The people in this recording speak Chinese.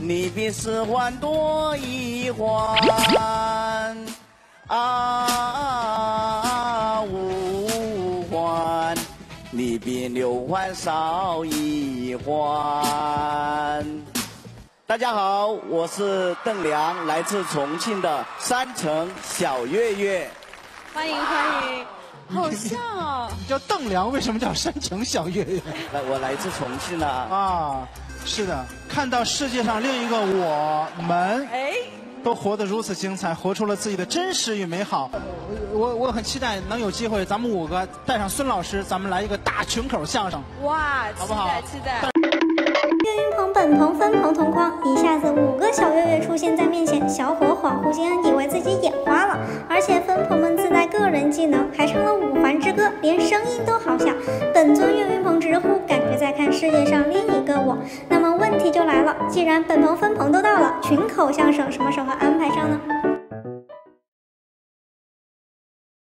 你比四环多一环啊，五环，你比六环少一环。大家好，我是邓良，来自重庆的山城小岳岳。欢迎欢迎，好像哦。你叫邓良，为什么叫山城小岳岳？来，我来自重庆啊。啊，是的，看到世界上另一个我们，哎，都活得如此精彩，活出了自己的真实与美好。我我很期待能有机会，咱们五个带上孙老师，咱们来一个大群口相声。哇，好不好期待期待。岳云鹏、本鹏、分鹏同框，一下子五个小岳岳出现在面前，小伙恍惚间以为自己眼花了。而且分鹏们自带个人技能，还唱了五环之歌，连声音都好像。本尊岳云鹏直呼，感觉在看世界上就来了，既然本棚、分棚都到了，群口相声什么时候安排上呢？